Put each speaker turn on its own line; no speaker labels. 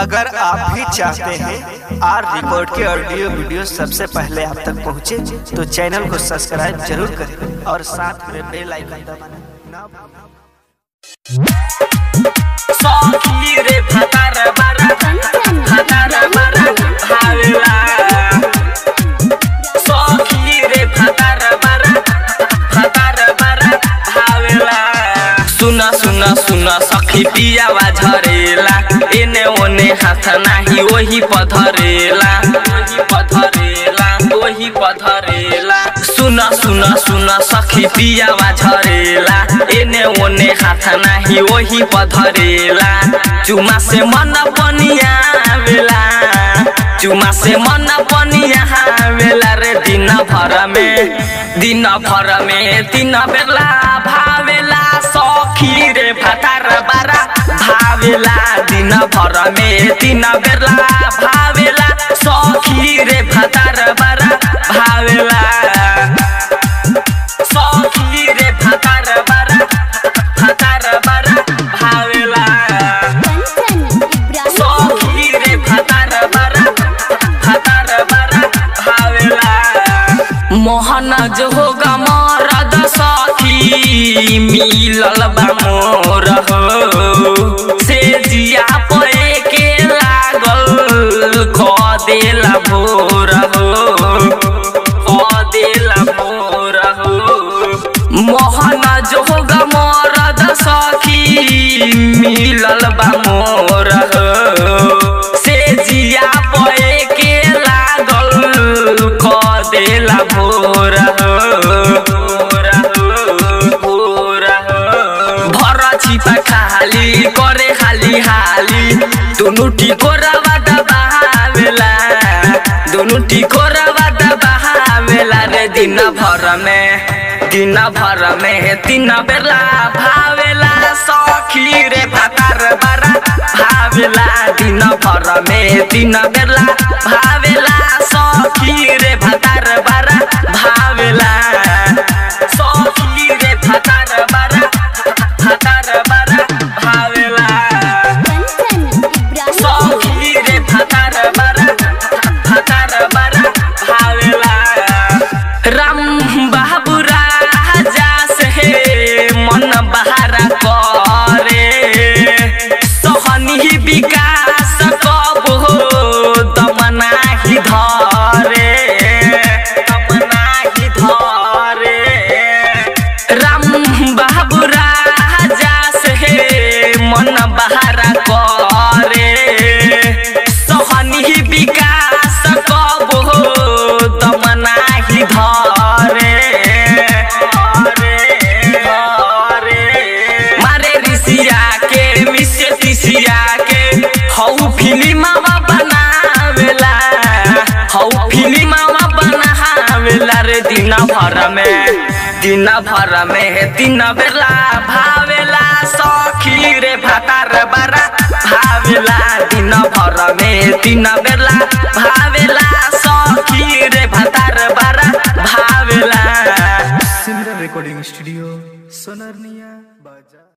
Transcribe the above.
अगर आप भी चाहते हैं आर रिकॉर्ड के ऑडियो वीडियो सबसे पहले आप तक पहुँचे, तो चैनल को सब्सक्राइब ज़रूर करें और साथ में बेल आइकन दबाना
सुन सुन सुन सखी पियावा झरेला एने हाथ नाही ओही पधरेला ओही पधरेला ओही पधरेला सुन सुन सुन सखी पियावा झरेला एने ओने हाथ नाही ओही पधरेला चुमा से मन पनिया बेला चुमा से मन पनिया बेला रे दिन भर में दिन भर में दिन बेला भावेला भर में दिन बेला भावेला सखी रे फतार बारा भावेला। सखी रे फतार बारा फतार बारा भावेला। सखी रे फतार बारा फतार बारा भावेला। मोहन जो होगा मरद सखी मिलल बा देला भोर हो। ख देला भोर हो। मोहन जो होगा मरद सखी, मिलल बा मोर हो। से जिया पे के लागल ख देला भोर हो। भोर हो भोर हो। भर छिपा खाली करे खाली। दुनु दुनु रे दिन भर में। दिन भर में तीन बेला भावेला। सखी रे बारा भावेला। दिन भर में तीन बेला भावेला। सखी बनावेला रे भर में, दिन भर में दिन बेला। भावेला सखी रे भातार बारा। भावेला दिन भर में दिन बेला। भावेला सखी रे भातार बारा। भावेला।
सिमरन रिकॉर्डिंग स्टूडियो सोनरनिया बाजा